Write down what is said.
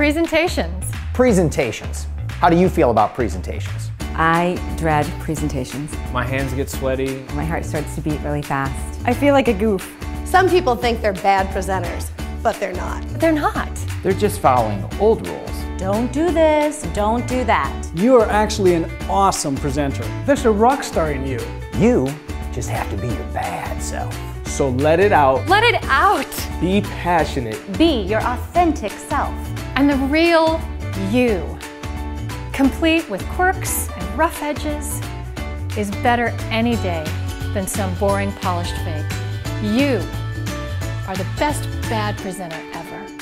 Presentations. Presentations. How do you feel about presentations? I dread presentations. My hands get sweaty. My heart starts to beat really fast. I feel like a goof. Some people think they're bad presenters, but they're not. They're not. They're just following old rules. Don't do this, don't do that. You are actually an awesome presenter. There's a rock star in you. You just have to be your bad self. So let it out. Let it out. Be passionate. Be your authentic self. And the real you. Complete with quirks and rough edges is better any day than some boring polished fake. You are the best bad presenter ever.